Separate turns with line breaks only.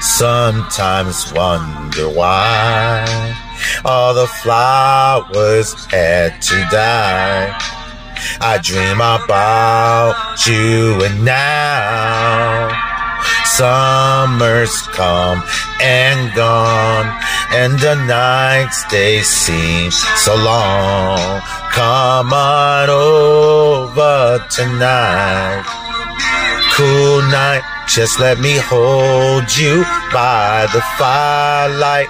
sometimes wonder why all the flowers had to die. I dream about you and now summer's come and gone and the nights they seem so long. Come on over tonight. Cool tonight. Just let me hold you by the firelight.